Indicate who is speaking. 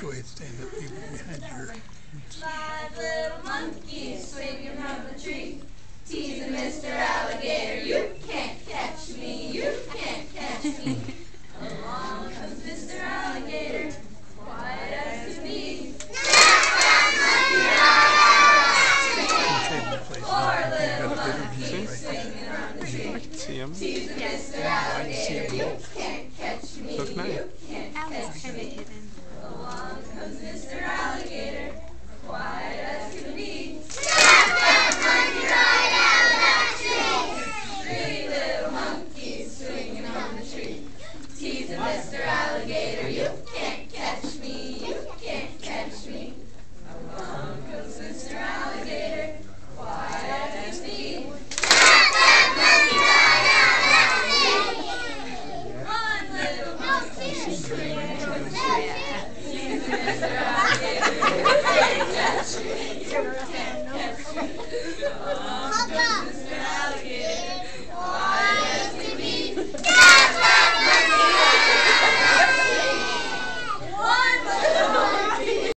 Speaker 1: go ahead and stand up you behind your.
Speaker 2: Five little monkeys swinging from the tree. Teasing Mr. Alligator, you can't catch me, you can't catch me. Along comes Mr. Alligator, quiet as can be.
Speaker 1: table.
Speaker 2: Four little
Speaker 1: a bigger
Speaker 2: monkeys swinging from the tree.
Speaker 3: See?
Speaker 2: Teasing Mr.
Speaker 1: I can see
Speaker 2: Alligator, you can't catch me,
Speaker 3: Look nice.
Speaker 2: you can't catch me. Along comes Mr. Alligator, quiet as can be. Three little monkeys swinging on the tree. Teasing Mr. Alligator, you can't catch me, you can't catch me. Along comes Mr. Alligator, quiet as be. One little monkey. Teasing Mr.